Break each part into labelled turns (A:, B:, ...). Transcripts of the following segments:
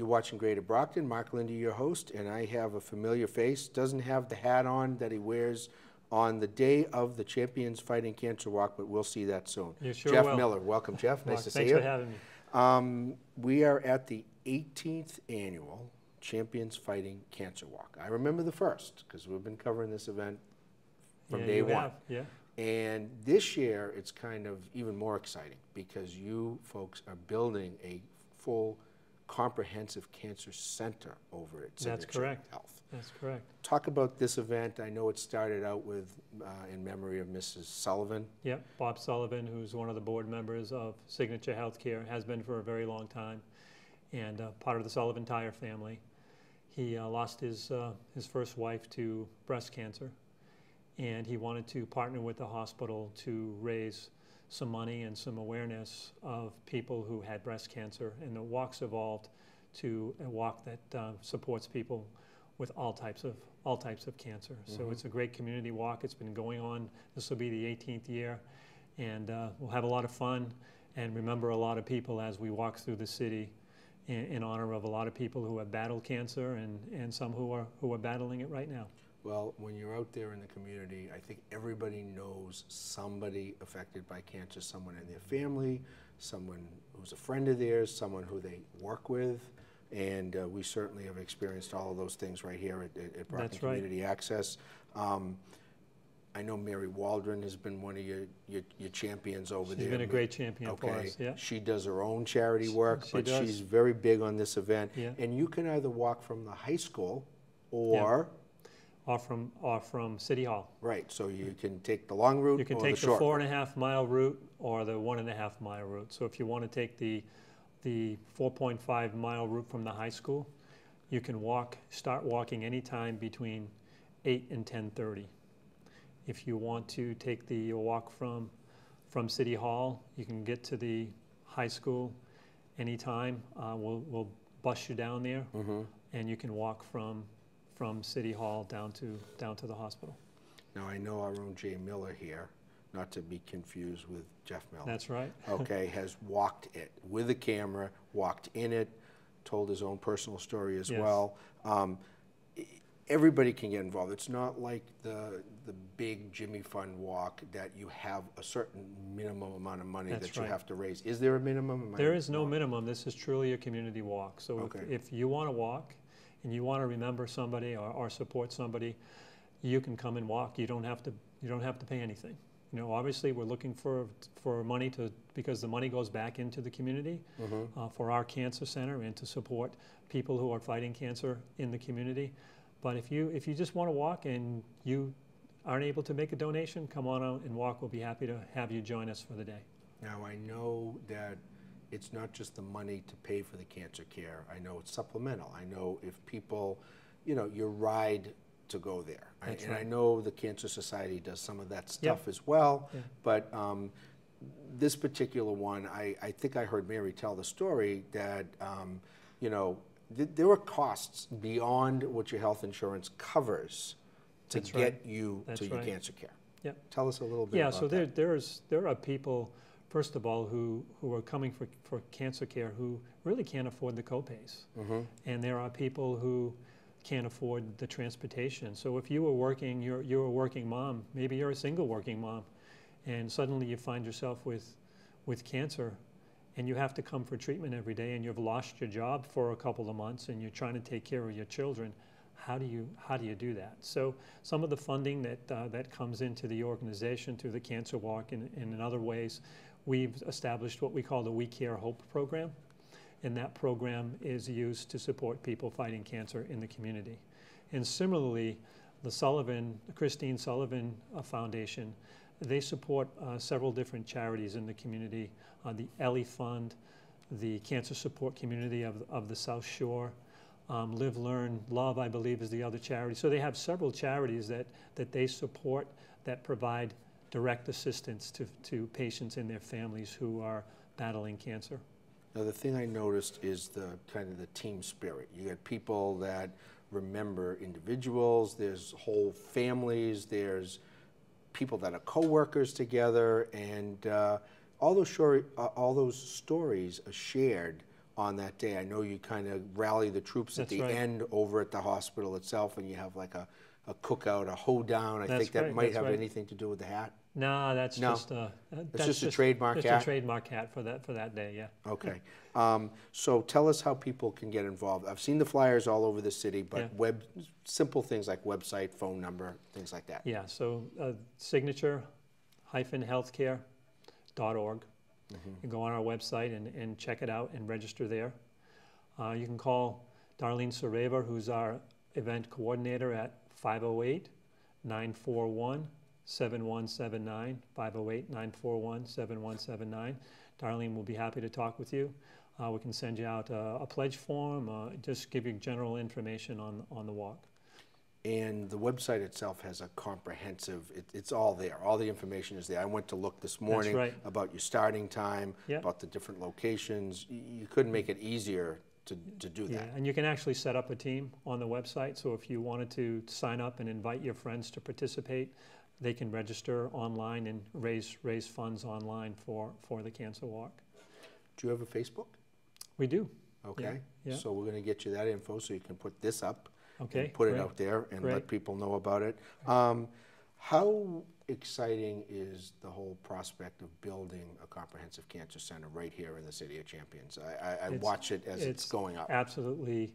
A: You're watching Greater Brockton. Mark Linde, your host, and I have a familiar face. Doesn't have the hat on that he wears on the day of the Champions Fighting Cancer Walk, but we'll see that soon.
B: You sure
A: Jeff
B: will.
A: Miller, welcome, Jeff. Nice
B: Mark,
A: to see you.
B: thanks for having me.
A: Um, we are at the 18th annual Champions Fighting Cancer Walk. I remember the first because we've been covering this event from
B: yeah,
A: day one.
B: Have. Yeah.
A: And this year, it's kind of even more exciting because you folks are building a full comprehensive cancer center over at
B: That's
A: Signature
B: correct.
A: Health.
B: That's correct.
A: Talk about this event. I know it started out with, uh, in memory of Mrs. Sullivan.
B: Yep. Bob Sullivan, who's one of the board members of Signature Healthcare, has been for a very long time, and uh, part of the Sullivan Tire family. He uh, lost his uh, his first wife to breast cancer, and he wanted to partner with the hospital to raise some money and some awareness of people who had breast cancer. And the walk's evolved to a walk that uh, supports people with all types of all types of cancer. So
A: Mhm.
B: it's a great community walk. It's been going on. This will be the 18th year, and uh, we'll have a lot of fun and remember a lot of people as we walk through the city in, in honor of a lot of people who have battled cancer and, and some who are who are battling it right now.
A: Well, when you're out there in the community, I think everybody knows somebody affected by cancer, someone in their family, someone who's a friend of theirs, someone who they work with. And uh, we certainly have experienced all of those things right here at, at, at Brockton
B: That's right.
A: Community Access. Um, I know Mary Waldron has been one of your, your, your champions over
B: She's
A: there.
B: She's been a great champion for
A: Okay,
B: us. Yeah.
A: she does her own charity work,
B: she
A: but
B: does.
A: she's very big on this event.
B: Yeah.
A: And you can either walk from the high school or,
B: Or from or from City Hall.
A: right, so you can take the long route
B: You can
A: or
B: take
A: the short.
B: four and a half mile route or the one and a half mile route. So if you want to take the the 4.5 mile route from the high school, you can walk start walking anytime between 8 and 10:30. If you want to take the walk from from City Hall, you can get to the high school anytime. Uh, we'll we'll bus you down there,
A: Mhm.
B: and you can walk from from City Hall down to down to the hospital.
A: Now, I know our own Jay Miller here, not to be confused with Jeff Miller.
B: That's right.
A: okay, has walked it with a camera, walked in it, told his own personal story as
B: Yes.
A: well. Um, everybody can get involved. It's not like the the big Jimmy Fund walk that you have a certain minimum amount of money
B: That's
A: that you
B: right.
A: have to raise. Is there a minimum?
B: There is no minimum. This is truly a community walk. So
A: Okay.
B: if, if you want to walk and you want to remember somebody or, or support somebody, you can come and walk. You don't have to. You don't have to pay anything. You know, obviously, we're looking for for money to because the money goes back into the community
A: Mhm.
B: uh, for our cancer center and to support people who are fighting cancer in the community. But if you if you just want to walk and you aren't able to make a donation, come on out and walk. We'll be happy to have you join us for the day.
A: Now, I know that it's not just the money to pay for the cancer care. I know it's supplemental. I know if people, you know, your ride to go there. I-
B: That's
A: And I know the Cancer Society does some of that stuff as well.
B: Yeah.
A: But um, this particular one, I, I think I heard Mary tell the story that, um, you know, th- there were costs beyond what your health insurance covers to
B: That's right.
A: get you
B: That's
A: to your cancer care.
B: Yep.
A: Tell us a little bit
B: Yeah,
A: about
B: so there, there's, there are people, first of all, who, who are coming for, for cancer care who really can't afford the copays.
A: Mhm.
B: And there are people who can't afford the transportation. So if you were working, you're, you're a working mom, maybe you're a single working mom, and suddenly you find yourself with, with cancer and you have to come for treatment every day and you've lost your job for a couple of months and you're trying to take care of your children, how do you, how do, you do that? So some of the funding that, uh, that comes into the organization through the Cancer Walk and, and in other ways, we've established what we call the We Care Hope program. And that program is used to support people fighting cancer in the community. And similarly, the Sullivan, Christine Sullivan uh, Foundation, they support uh, several different charities in the community. Uh, the Ellie Fund, the Cancer Support Community of, of the South Shore, um, Live, Learn, Love, I believe, is the other charity. So they have several charities that, that they support that provide direct assistance to, to patients and their families who are battling cancer.
A: Now, the thing I noticed is the kind of the team spirit. You got people that remember individuals, there's whole families, there's people that are co-workers together, and uh, all those short, uh, all those stories are shared on that day. I know you kind of rally the troops at the
B: right.
A: end over at the hospital itself, and you have like a, a cookout, a hoedown. I
B: That's
A: think that
B: right,
A: might
B: that's
A: have
B: right.
A: anything to do with the hat.
B: No, that's
A: No.
B: just a. It's
A: just a trademark
B: just
A: hat?
B: a trademark hat for that, for that day, yeah.
A: Okay. Um, so tell us how people can get involved. I've seen the flyers all over the city, but
B: Yeah.
A: web, simple things like website, phone number, things like that.
B: Yeah, so uh, signature hyphen healthcare.org.
A: Mm-hmm.
B: You go on our website and, and check it out and register there. Uh, you can call Darlene Sareva, who's our event coordinator, at 508 941 7179. 508 941 7179. Darlene will be happy to talk with you. Uh, we can send you out a, a pledge form, uh, just give you general information on, on the walk.
A: And the website itself has a comprehensive, it, it's all there. All the information is there. I went to look this morning
B: right.
A: about your starting time,
B: Yeah.
A: about the different locations. You couldn't make it easier to, to do
B: Yeah,
A: that.
B: and you can actually set up a team on the website, so if you wanted to sign up and invite your friends to participate, they can register online and raise, raise funds online for, for the Cancer Walk.
A: Do you have a Facebook?
B: We do,
A: Okay.
B: yeah.
A: So we're going to get you that info so you can put this up.
B: okay?
A: and put it out there and let people know about it. Um, how exciting is the whole prospect of building a comprehensive cancer center right here in the city of Champions? I, I, I watch it as it's,
B: it's
A: going up.
B: Absolutely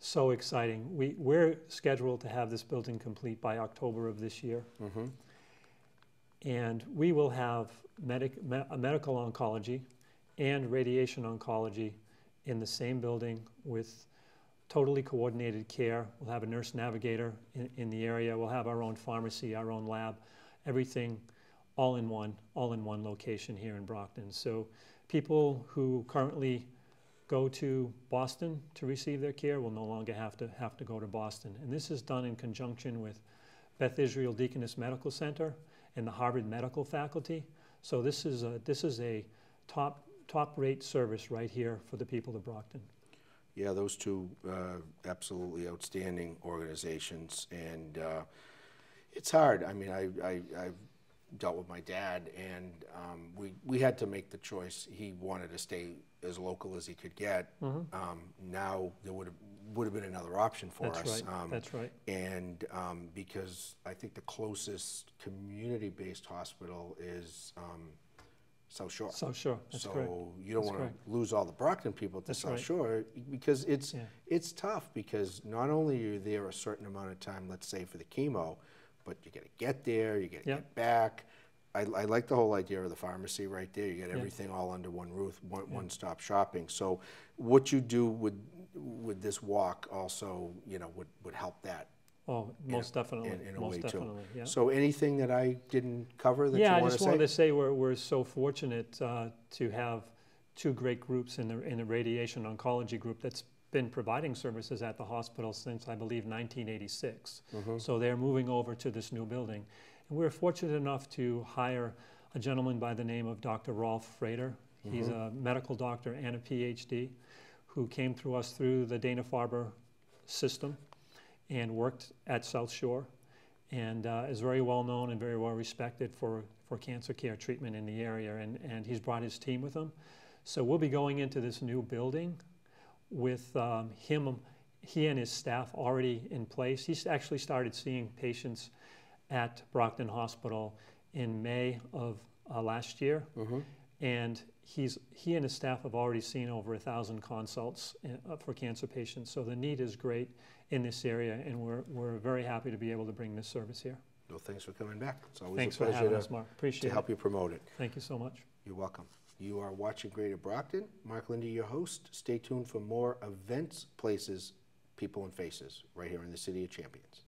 B: so exciting. We, we're scheduled to have this building complete by October of this year.
A: hmm
B: And we will have medic, me- medical oncology and radiation oncology in the same building with totally coordinated care. We'll have a nurse navigator in, in the area. We'll have our own pharmacy, our own lab, everything all in one, all in one location here in Brockton. So people who currently go to Boston to receive their care will no longer have to have to go to Boston. And this is done in conjunction with Beth Israel Deaconess Medical Center and the Harvard Medical Faculty. So this is a, this is a top top rate service right here for the people of Brockton.
A: Yeah, those two uh, absolutely outstanding organizations, and uh, it's hard. I mean, I, I, I've dealt with my dad, and um, we we had to make the choice. He wanted to stay as local as he could get. Um, now there would have would have been another option for
B: That's
A: us.
B: right.
A: Um,
B: That's right.
A: and um, because I think the closest community-based hospital is um, South Shore.
B: So sure, that's
A: so
B: correct.
A: you don't want to lose all the Brockton people to
B: That's
A: South
B: right.
A: Shore because it's
B: Yeah.
A: it's tough because not only are you there a certain amount of time, let's say for the chemo, but you got to get there, you got to
B: Yeah.
A: get back. I, I like the whole idea of the pharmacy right there. You get
B: Yeah.
A: everything all under one roof, one, one-stop shopping. So what you do with with this walk also, you know, would, would help that
B: Oh, most definitely,
A: in, in a
B: most
A: way too.
B: definitely, yeah.
A: So anything that I didn't cover that
B: yeah,
A: you
B: I
A: want
B: just
A: to say?
B: wanted to say we're, we're so fortunate uh, to have two great groups in the in the radiation oncology group that's been providing services at the hospital since I believe 1986.
A: Mm-hmm.
B: So they're moving over to this new building, and we're fortunate enough to hire a gentleman by the name of Dr. Rolf Frater. He's
A: Mm-hmm.
B: a medical doctor and a PhD, who came through us through the Dana Farber system, and worked at South Shore and uh, is very well known and very well respected for, for cancer care treatment in the area. And, and he's brought his team with him. So we'll be going into this new building with um, him, he and his staff already in place. He's actually started seeing patients at Brockton Hospital in May of uh, last year.
A: Mhm.
B: And he's, he and his staff have already seen over a thousand consults uh, for cancer patients. So the need is great in this area, and we're, we're very happy to be able to bring this service here.
A: Well, thanks for coming back. It's always
B: Thanks
A: a
B: for
A: pleasure
B: having
A: to,
B: us, Mark.
A: to
B: Appreciate it.
A: help you promote it.
B: Thank you so much.
A: You're welcome. You are watching Greater Brockton. Mark Linde, your host. Stay tuned for more events, places, people, and faces right here in the City of Champions.